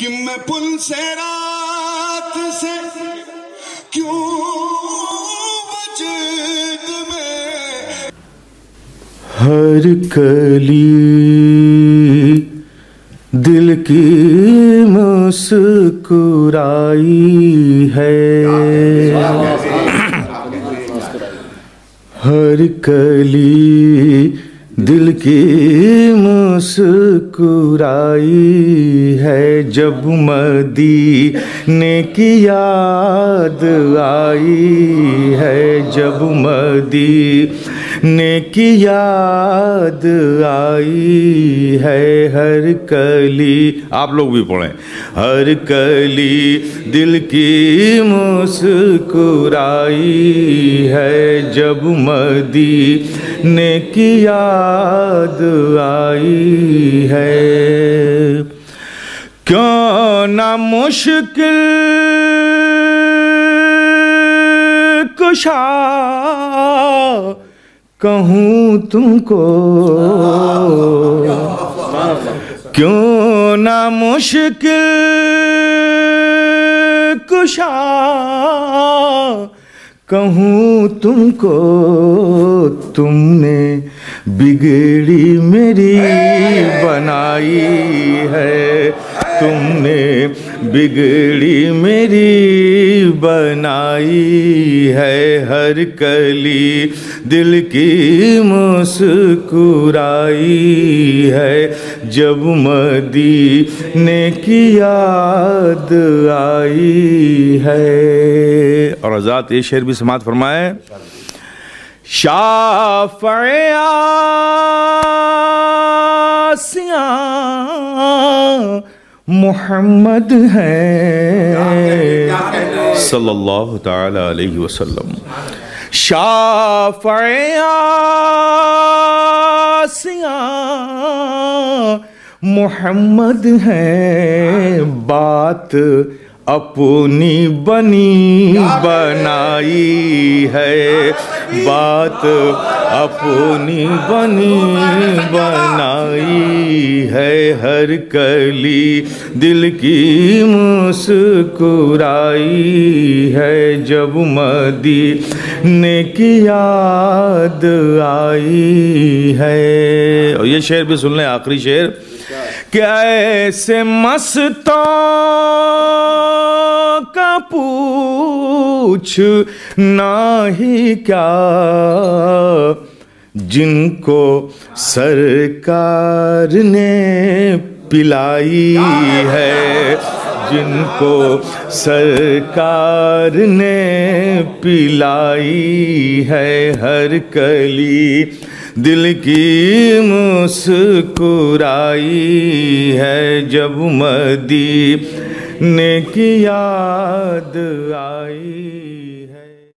कि मैं पुल से रात से क्यों में? हर कली दिल की मुस्कुराई है। हर कली दिल की मुस्कुराई है जब मदी ने की याद आई है जब मदी ने की याद आई है हर कली। आप लोग भी पढ़ें। हर कली दिल की मुस्कुराई है जब मदीने की याद आई है? क्यों ना मुश्किल कुशा कहूँ तुमको? क्यों ना मुश्किल कुशा कहूँ तुमको, तुमने बिगड़ी मेरी बनाई है। तुमने बिगड़ी मेरी बनाई है। हर कली दिल की मुस्कुराई है। जब मदी ने की याद आई है। और आज़ाद ये शेर भी समात फरमाए। शाफिया मोहम्मद है। सल्लल्लाहु ताला अलैहि वसल्लम। शाफिया मोहम्मद है बात अपनी बनी बनाई है बात अपनी बनी बनाई है हर कली दिल की मुस्कुराई है जब मदीने की याद आई है। और ये शेर भी सुन लें, आखिरी शेर। कैसे मस्तों का पूछ ना ही क्या? जिनको सरकार ने पिलाई है। जिनको सरकार ने पिलाई है हर कली, दिल की मुस्कुराई है जब मदी ने की याद आई।